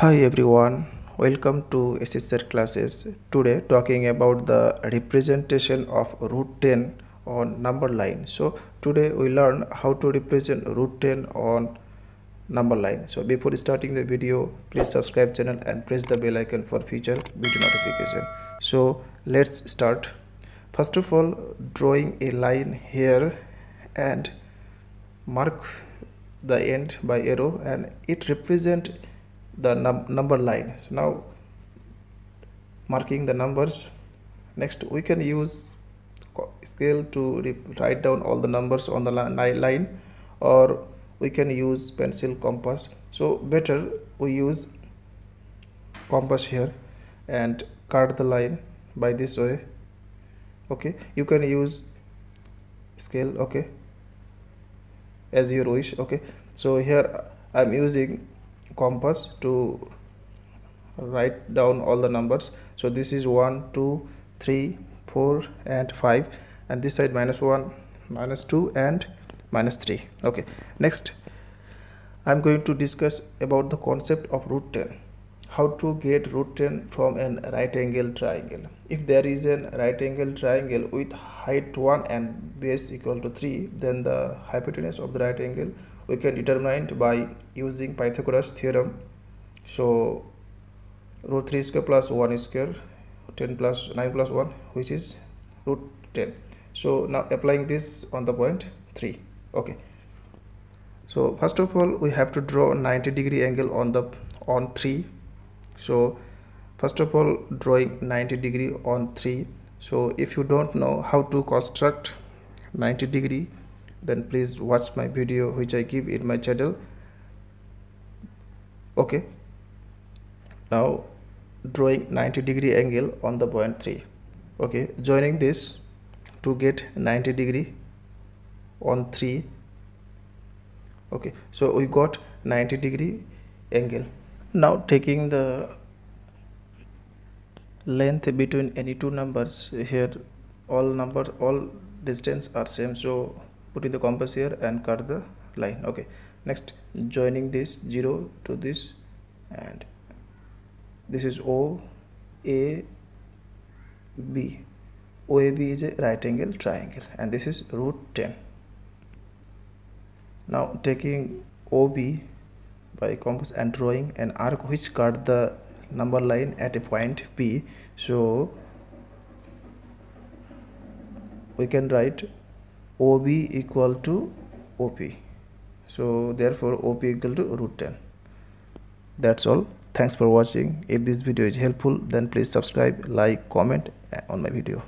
Hi everyone, welcome to SH Sir classes. Today talking about the representation of root 10 on number line. So today we learn how to represent root 10 on number line. So before starting the video, please subscribe channel and press the bell icon for future video notification. So let's start. First of all, drawing a line here and mark the end by arrow and it represent the num number line. So now marking the numbers. Next we can use scale to write down all the numbers on the line or we can use pencil compass. So better we use compass here and cut the line by this way. Okay you can use scale okay as you wish okay. So here i'm using compass to write down all the numbers. So this is 1 2 3 4 and 5 and this side minus 1 minus 2 and minus 3 okay. Next i'm going to discuss about the concept of root 10 how to get root 10 from an right angle triangle. If there is a right angle triangle with height 1 and base equal to 3 then the hypotenuse of the right angle we can determine it by using Pythagoras theorem. So root 3 square plus 1 square 10 plus 9 plus 1 which is root 10 so now applying this on the point 3 okay. So first of all we have to draw 90 degree angle on the on 3 so first of all drawing 90 degree on 3 so if you don't know how to construct 90 degree then please watch my video which I give in my channel. Okay. Now drawing 90 degree angle on the point 3 okay joining this to get 90 degree on 3 okay so we got 90 degree angle. Now taking the length between any two numbers here all numbers all distance are same. So putting the compass here and cut the line. Okay. Next joining this 0 to this and this is O A B. OAB is a right angle triangle and this is root 10 now taking OB by compass and drawing an arc which cut the number line at a point P. So we can write OB equal to OP. So therefore OP equal to root 10. That's all. Thanks for watching. If this video is helpful then please subscribe, like, comment on my video.